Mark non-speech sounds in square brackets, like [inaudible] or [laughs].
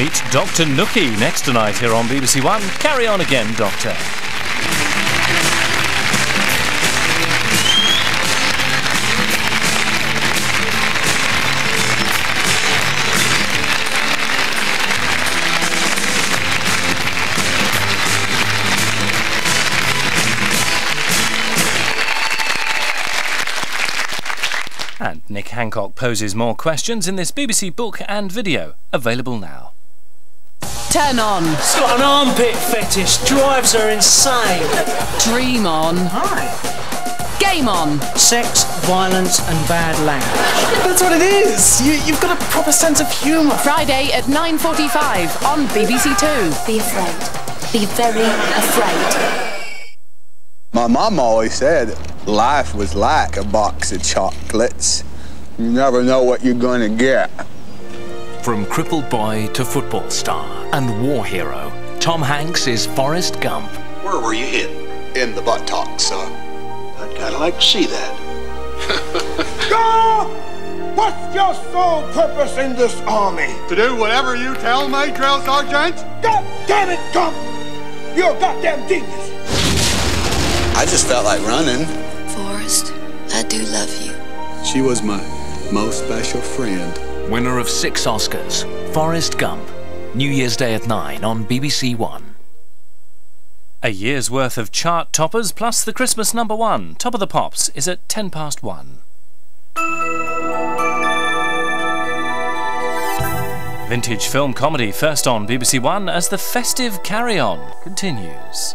Meet Dr. Nookey next tonight here on BBC One. Carry on again, Doctor. And Nick Hancock poses more questions in this BBC book and video, available now. Turn on. He's got an armpit fetish. Drives her insane. Dream on. Hi. Game on. Sex, violence, and bad language. That's what it is. You, you've got a proper sense of humour. Friday at 9.45 on BBC Two. Be afraid. Be very afraid. My mom always said life was like a box of chocolates. You never know what you're going to get. From crippled boy to football star and war hero, Tom Hanks is Forrest Gump. Where were you hit? In the buttocks, sir. I'd kind of like to see that. [laughs] Go! What's your sole purpose in this army? To do whatever you tell me, Drill Sergeant. God damn it, Gump! You're a goddamn genius. I just felt like running. Forrest, I do love you. She was my most special friend. Winner of six Oscars, Forrest Gump. New Year's Day at 9 on BBC One. A year's worth of chart toppers plus the Christmas number one, Top of the Pops, is at 10 past one. Vintage film comedy first on BBC One as the festive carry on continues.